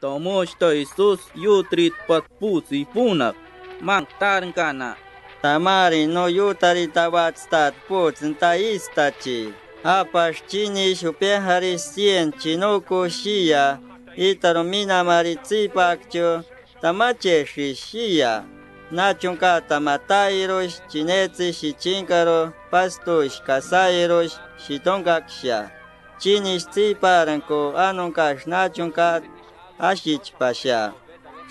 Потому что Иисус ютрит под пуц и пунок, мантарнкана. Тамари, но ютари тават стат пуц, таистачи. А паштини шупе харистиен чинуку шия, и тарумина мариципакчу, тамаче шишия. Начунка таматайрош, чинеци шичинкаро, пастуш касайрош, шитонгакша. Чиниш ципаранку, анункаш начунка nachunka ashichpasha.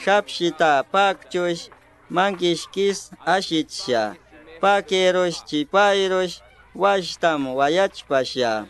Shapshita pakchush mankishkis ashitsha. Pakerosh chipairosh washtam wayachpasha.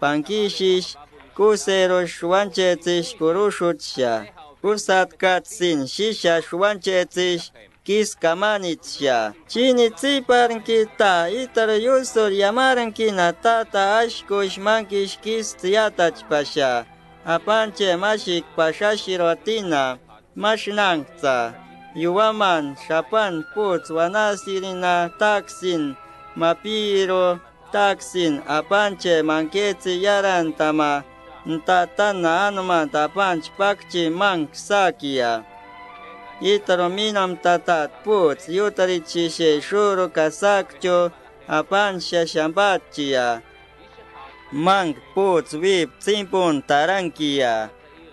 Pankishish kuserosh wanchetish kurushutsha. Kusat katsin shisha shwanchetish kis kamanitsha. Chini tsipankita itar yusur yamarankina tata ashkush mankish kis tiyatachpasha. Apanche mashik pashashirotina mashnangtsa. Yuwaman shapan putz wanasirina taksin mapiro taksin apanche manketsi yarantama ntatana anuman tapanch pakchi mank sakia. Itaro minam tatat putz yutarichi shuru kasakcho apansha shambachia. Mang putz vip tsimpun tarankia.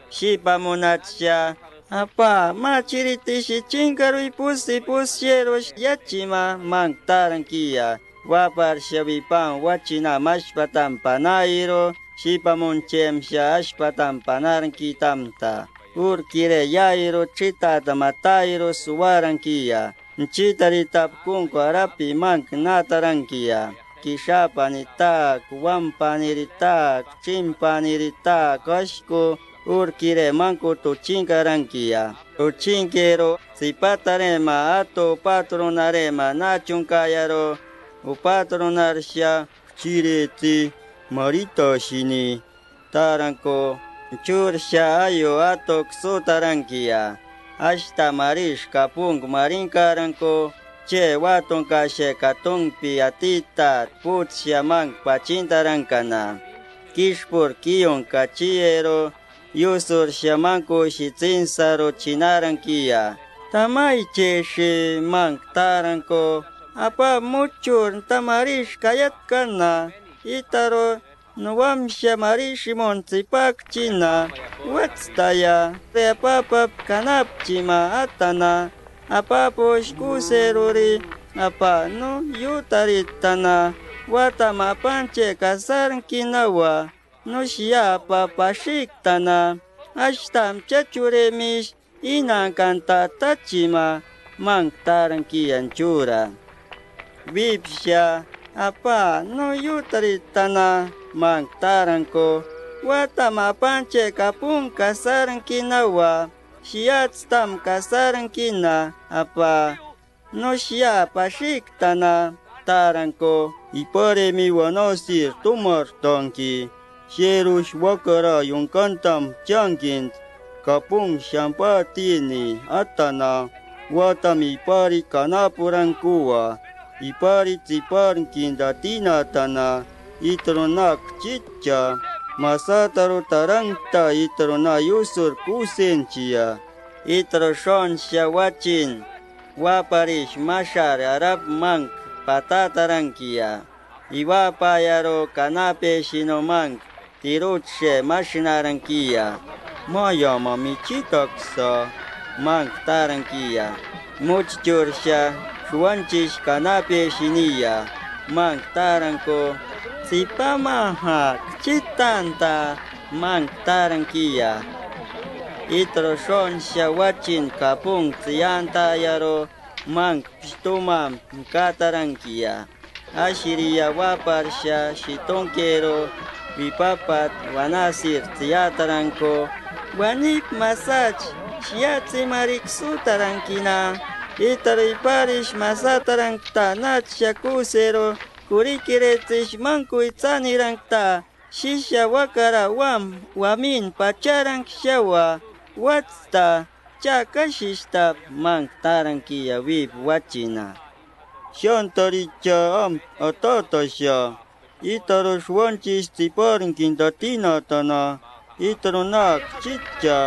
Shipa munatsya Apa, machiritishi chinkaru ipusi pusieros yachima mang tarankia. Wapar shavipan wachina mashpatam panairo, shipa munchem ashpatam panaranki tamta. Urkire yairo chitata matairo suwarankia. Chitarita kunko arapi mank natarankia. kishapanitak, wampaniritak, chimpaniritak, ashku urkiremanku tuchinkarankiya. Tuchinkero sipatarema ato patronarema nachunkayaro upatronarsha chireti maritoshini taranko chursha ayo ato ksutarankiya. Ashta marish kapung marinkaranko Chewaton kashekatunpi atitat putsyamanpa chintarankana. Kishpur kion kachiero yusur shamanku shitzinsaro chinarankia. Tamayche shi manktaranko apa muchur tamarish kayatkana. Itaro Nuwam shamarishi montzipak china, wats taya, reapapap kanapchima atana, apaposh kuseruri, apa no yutaritana, watama panche kasarankinawa, no shiapa pashiktana, ashtam chachuremish, inankanta tachima, mang tarankiyanchura. Vipsha, apa no yutaritana, mang taranko, watama panche kapun kasarankinawa, shiatstam kasarankina, apa. No shia pashiktana, taranko, ipare mi wanosir tumor tonki, sherush wakara yunkantam changint, kapung shampatini atana, watami pari kanapurankuwa, ipari tsiparankin datina tana, itronak chicha, masataro tarangta itrona yusur kusenchia, itro shon shawachin, waparish mashar arab mank patatarankia, iwapayaro kanape shinomank, tirutshe mashinarankia, mayama michitaksa, mank tarankia, muchchursha, shuanchish kanape shinia, mank taranko, sipamaha chitanta, mank tarankia, itro shon shawachin kapung tsianta yaro, mank pishtumam katarankia. Ashiriya waparsha shitonkero vipapat wanasir tsiataranko. Wanik masach shiatsi mariksutarankina itariparish masatarankta natsha kusero Kurikiretzishmanku itzaniranqta, shisha wakara wam wamin pacharanqshawa, watsta chakashishta manqtaranqillawib wachina. Xontoricho om ototosho, itorushwanchis tiporin quintotino tono, itorunak chicha,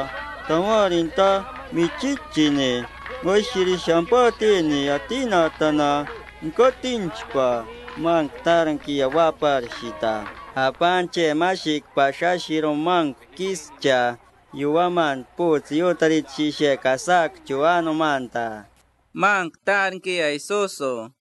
tomorinto michichini, moishiri shampotini atino tono, nkotinchpa. mantaran kia wapar shita. Apanche masik pasha shiro mang kischa yuwaman put yutari chishe kasak chuano manta. Mang tarn kia isoso.